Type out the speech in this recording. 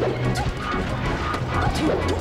Two.